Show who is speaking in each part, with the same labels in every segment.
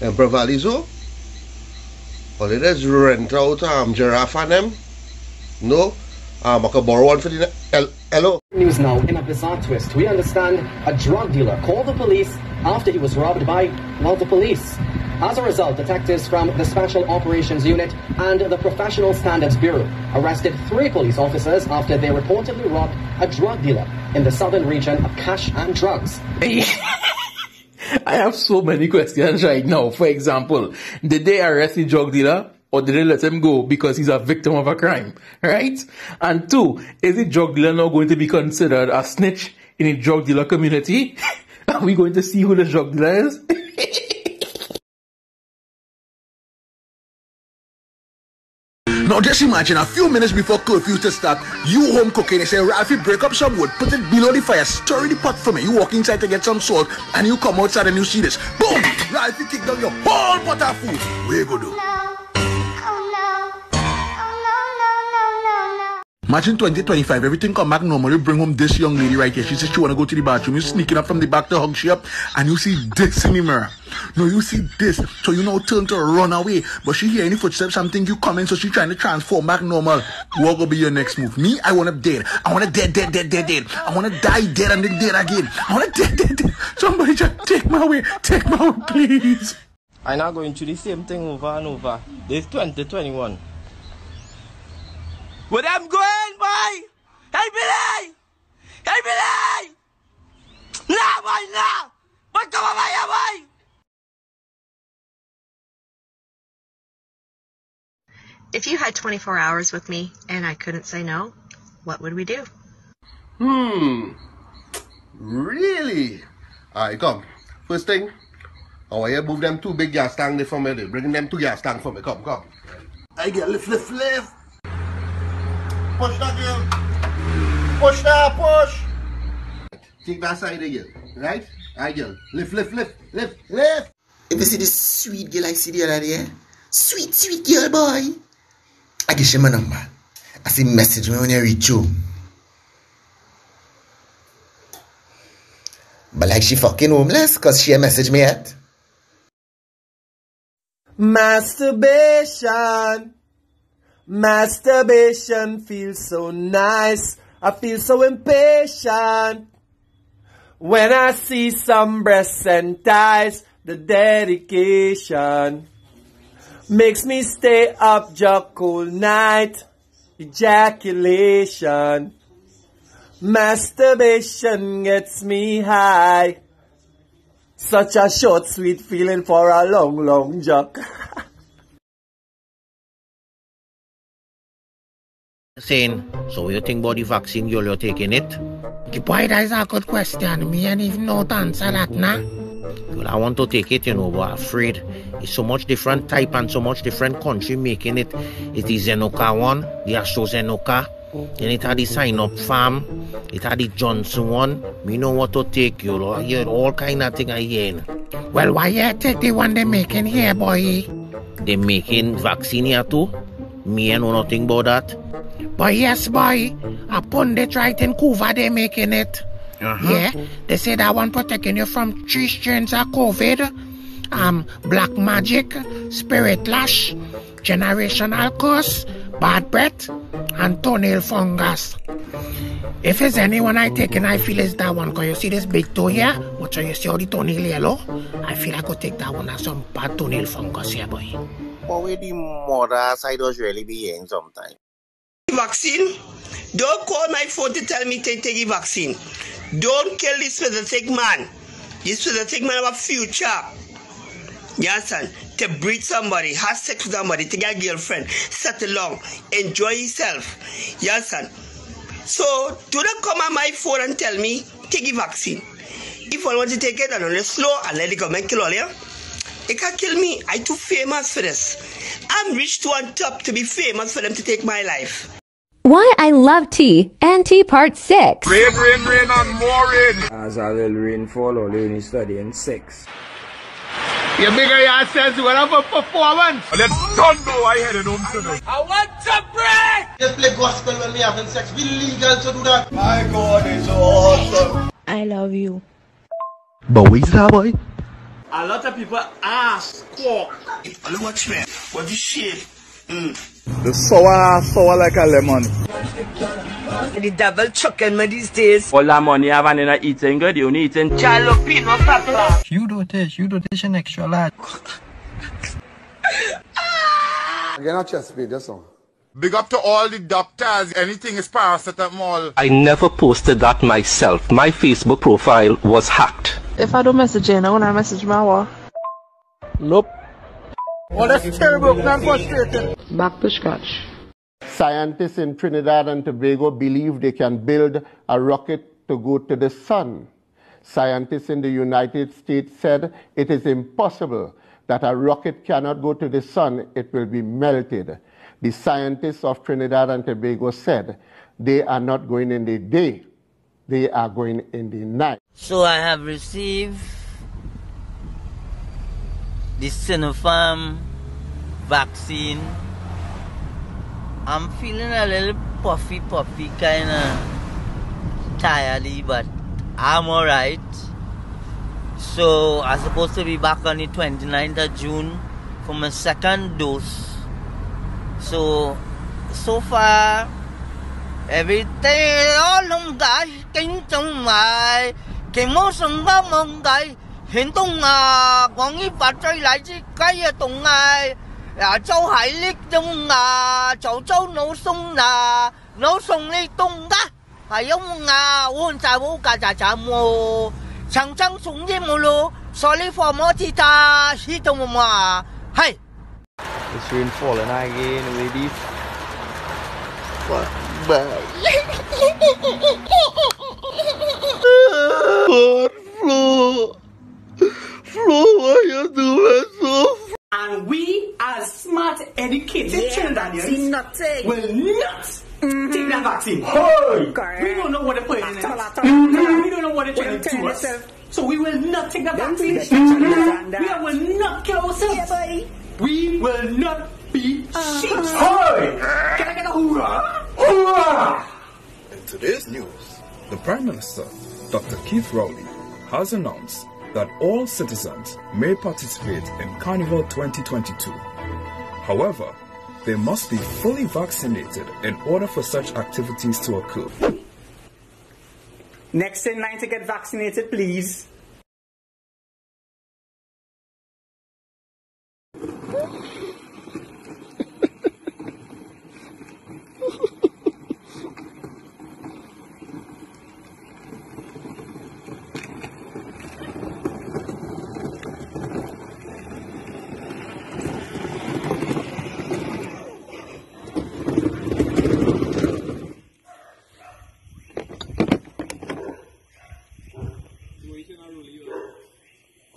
Speaker 1: Emperor Valley Zoo? All it is rent out um, giraffe and them? No? Um, I can borrow one for the... El hello?
Speaker 2: News now in a bizarre twist. We understand a drug dealer called the police after he was robbed by, well, the police. As a result, detectives from the Special Operations Unit and the Professional Standards Bureau arrested three police officers after they reportedly robbed a drug dealer in the southern region of cash and drugs.
Speaker 3: I have so many questions right now. For example, did they arrest the drug dealer or did they let him go because he's a victim of a crime? Right? And two, is the drug dealer now going to be considered a snitch in the drug dealer community? Are we going to see who the drug dealer is?
Speaker 4: Now just imagine a few minutes before curfew to start, you home cooking, they say, Ralphie, break up some wood, put it below the fire, stir the pot for me. You walk inside to get some salt, and you come outside and you see this. Boom! Ralphie kick down your whole pot of food. Where you go do? Imagine 2025, everything come back normal. You bring home this young lady right here. She says she wanna go to the bathroom. You sneaking up from the back to hug she up, and you see this in the mirror. No, you see this. So you now turn to run away. But she hear any footsteps, something you coming, so she trying to transform back normal. What gonna be your next move? Me, I wanna dead. I wanna dead, dead, dead, dead, dead. I wanna die dead and then dead again. I wanna dead, dead, dead. Somebody just take my way. Take my way, please.
Speaker 5: I'm not going through the same thing over and over. This 2021. Where I'm going? Hey, Billy! Hey, Billy! Nah, boy, nah! But come over here, boy!
Speaker 6: If you had 24 hours with me and I couldn't say no, what would we do?
Speaker 1: Hmm. Really? Alright, come. First thing, I want you to move them two big gas tank there for me. There. Bring them two gas tank for me. Come, come. I get lift, lift, lift. Push that girl. Push that, push. Take that side again. Right? I girl. Lift, lift, lift, lift, lift.
Speaker 7: If you see this sweet girl I see the other day, sweet, sweet girl, boy. I give you my number. I say message me when you reach you. But like she fucking homeless, cause she a message me yet.
Speaker 8: Masturbation. Masturbation feels so nice. I feel so impatient. When I see some breasts and thighs, the dedication makes me stay up just all night. Ejaculation. Masturbation gets me high. Such a short, sweet feeling for a long, long jock.
Speaker 9: saying, so you think about the vaccine you're taking it? The boy, that is a good question. Me ain't even know to answer that now. Well, I want to take it, you know, but afraid it's so much different type and so much different country making it. It's the Zenoka one, the AstraZeneca. Then it had the Sinopharm. It had the Johnson one. Me know what to take, you know. I hear all kind of thing I hear. Well, why you take the one they making here, boy? They making vaccine here too? Me ain't know nothing about that. But yes, boy, upon pundit right in Cuba they making it.
Speaker 4: Uh-huh.
Speaker 9: Yeah, they say that one protecting you from three strains of COVID, um, black magic, spirit lash, generational curse, bad breath, and toenail fungus. If it's anyone I take and I feel it's that one, cause you see this big toe here, which you see all the toenail yellow, I feel I could take that one as some bad toenail fungus here, boy.
Speaker 10: But where the mother side was really be in sometimes.
Speaker 5: Vaccine? Don't call my phone to tell me to take the vaccine. Don't kill this specific man. This specific man of a future. You understand? To breed somebody, have sex with somebody, to get a girlfriend, settle along, enjoy yourself. You understand? So do not come on my phone and tell me take the vaccine. If I want to take it, I don't slow and let it go and kill all you. It can kill me. I too famous for this. I'm rich to on top to be famous for them to take my life.
Speaker 11: Why I Love Tea and Tea Part 6.
Speaker 12: Rain, rain, rain, and more rain. As a little rainfall, only when you studying six.
Speaker 13: You bigger yourselves, you have a performance.
Speaker 12: Let's don't know I headed home tonight.
Speaker 13: I want to break!
Speaker 1: You play gospel when we having sex. We legal to do that.
Speaker 12: My God, it's awesome.
Speaker 14: I love you.
Speaker 7: But where's that boy?
Speaker 1: A lot of people ask, squawk.
Speaker 15: Look watch me. What you shape? Mm.
Speaker 12: The sour, sour like a lemon.
Speaker 16: The devil chucking me these days.
Speaker 5: All that money you have and you're eating good, you only eating
Speaker 16: Jalapeno pepper.
Speaker 12: You do this, you do this an extra large.
Speaker 17: You're not chest me, just now.
Speaker 18: Big up to all the doctors. Anything is paracetamol.
Speaker 19: I never posted that myself. My Facebook profile was hacked.
Speaker 20: If I don't message you, I'm gonna message my wall.
Speaker 19: Nope.
Speaker 1: Well, that's terrible. I'm frustrated.
Speaker 20: Back to scratch.
Speaker 21: Scientists in Trinidad and Tobago believe they can build a rocket to go to the sun. Scientists in the United States said it is impossible that a rocket cannot go to the sun, it will be melted. The scientists of Trinidad and Tobago said they are not going in the day, they are going in the night.
Speaker 22: So I have received the Sinopharm vaccine. I'm feeling a little puffy, puffy, kind of tiredly, but I'm alright. So I'm supposed to be back on the 29th of June for my second dose. So, so far, everything oh, all long oh, guy, kinh trong mài, cái mô sông ba mong guy, hiện tung à, quảng y phát chơi lại chứ cái à tung à, à châu hải lịch trong à, châu châu nấu sông à, nấu sông đi tung đó, hay ông à, uống trà bố cả trà trà mồ, chẳng chẳng súng gì mồ lô, sorry for more tita, hi tung mà, hay.
Speaker 12: Falling again, ladies.
Speaker 21: What? Bye.
Speaker 1: God, Flo. Why you doing?
Speaker 23: And we, as smart, educated
Speaker 16: Yeah,
Speaker 23: Trinidadians, will not take that vaccine.
Speaker 16: Hey!
Speaker 23: We don't know what they're putting in it.
Speaker 16: At all, at all,
Speaker 23: Mhm. We don't know what they're trying to do us.
Speaker 16: yourself.
Speaker 23: So we will not take that
Speaker 16: Don't
Speaker 23: vaccine.
Speaker 16: be the Trinidad.
Speaker 23: Mhm. We will not kill ourselves. We will not be sheep.
Speaker 16: Hey!
Speaker 23: Can I get a hoorah? Hoorah!
Speaker 24: In today's news, the Prime Minister, Dr. Keith Rowley, has announced that all citizens may participate in Carnival 2022. However, they must be fully vaccinated in order for such activities to occur.
Speaker 23: Next in line to get vaccinated, please.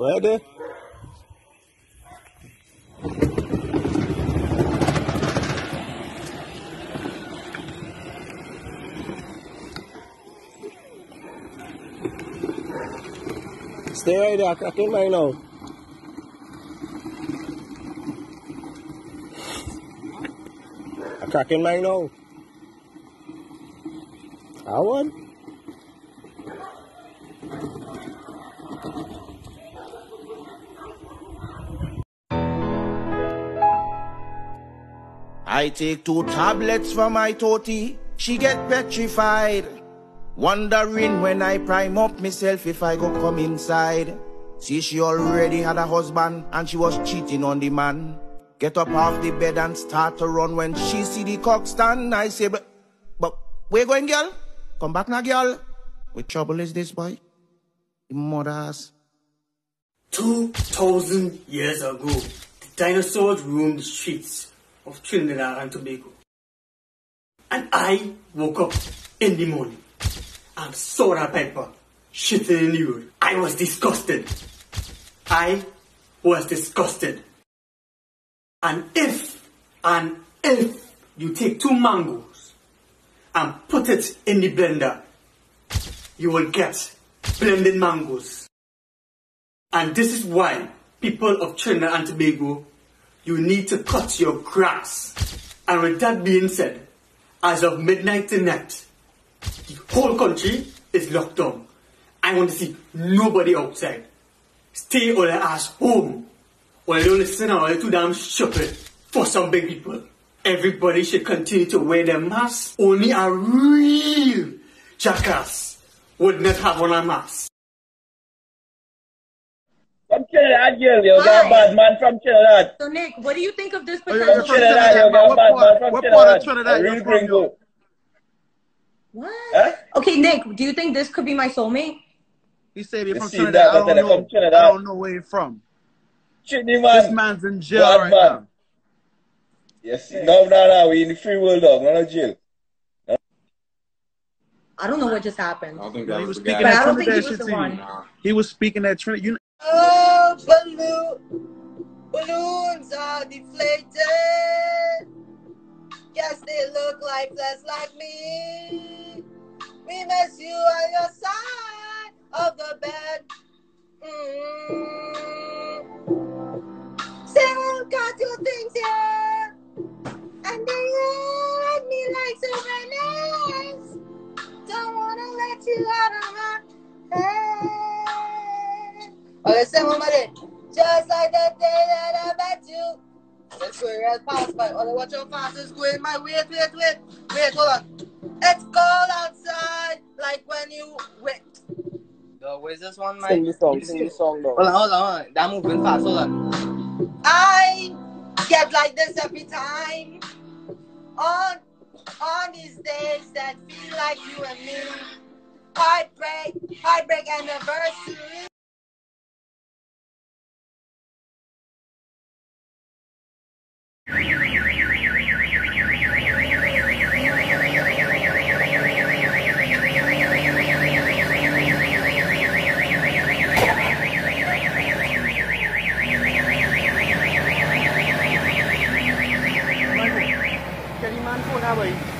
Speaker 12: Ready? Stay right there, cracking mine now. I'm cracking mine now. I won.
Speaker 10: I take two tablets for my toti. She get petrified. Wondering when I prime up myself if I go come inside. See she already had a husband and she was cheating on the man. Get up off the bed and start to run when she see the cock stand. I say, but, but where going, girl? Come back now, girl. What trouble is this, boy? The mother's.
Speaker 23: 2,000 years ago, the dinosaurs roamed the streets of Trinidad and Tobago. And I woke up in the morning and saw that piper shitting in the road. I was disgusted. I was disgusted. And if, and if you take two mangoes and put it in the blender, you will get blended mangoes. And this is why people of Trinidad and Tobago, you need to cut your grass. And with that being said, as of midnight tonight, the whole country is locked down. I want to see nobody outside. stay on your ass home. While you listen or you too damn stupid for some big people. Everybody should continue to wear their masks. Only a real jackass would not have on a mask.
Speaker 25: From Trinidad, girl, you got a bad man from Trinidad.
Speaker 16: So Nick, what do you think of this oh,
Speaker 25: From
Speaker 16: potential?
Speaker 25: Trinidad, you got a bad man from
Speaker 16: what
Speaker 25: Trinidad.
Speaker 16: part of Trinidad you from,
Speaker 25: gringo.
Speaker 16: What? Okay, Nick, do you think this could be my soulmate?
Speaker 15: He said he
Speaker 25: You
Speaker 15: from Trinidad.
Speaker 25: that,
Speaker 15: I
Speaker 25: I
Speaker 15: don't know.
Speaker 25: Trinidad.
Speaker 15: I don't know where he's from.
Speaker 25: Trinity man.
Speaker 15: This man's in jail
Speaker 25: Bad
Speaker 15: right
Speaker 25: man.
Speaker 15: now.
Speaker 25: Yes, no, no, no, we in the free world, dog, not a jail.
Speaker 16: I don't know what just happened.
Speaker 15: He was speaking
Speaker 16: I don't think he
Speaker 15: Trinidad
Speaker 16: was
Speaker 15: shit
Speaker 16: the
Speaker 15: to you.
Speaker 16: one.
Speaker 15: He was speaking that Trinidad. You know,
Speaker 18: Oh, balloon, balloons are deflated. Guess they look lifeless like me. We miss you on your side of the bed. Mm. Still got your things here, and they hurt me like souvenirs. Don't wanna let you out of my head. Oh, listen, mama, then. Just like the day that I met you. Let's go real fast, but oh, watch your fast it's going. My wait, wait, wait, wait, hold on. It's cold outside, like when you wait.
Speaker 26: Yo, where's this one, man?
Speaker 25: Sing the song, sing the song, dog.
Speaker 26: Hold on, hold on, hold on. That moving fast, hold on.
Speaker 18: I get like this every time. On on these days that feel like you and me. Heartbreak, heartbreak anniversary.
Speaker 15: Kenny man phone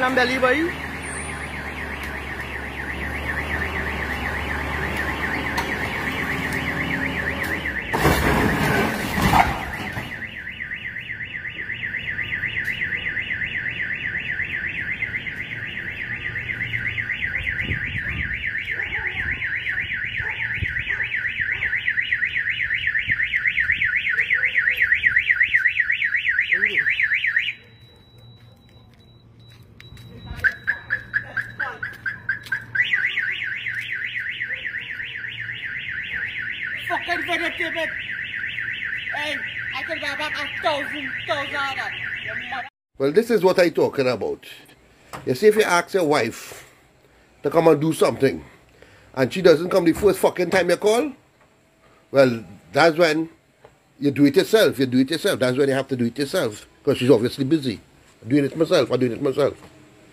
Speaker 15: now, boy. Carry real fucking belly, boy.
Speaker 27: Hey, I buy back a thousand, thousand.
Speaker 1: Well, this is what I'm talking about. You see, if you ask your wife to come and do something, and she doesn't come the first fucking time you call, well, that's when you do it yourself. You do it yourself. That's when you have to do it yourself. Because she's obviously busy. Doing it myself. I'm doing it myself.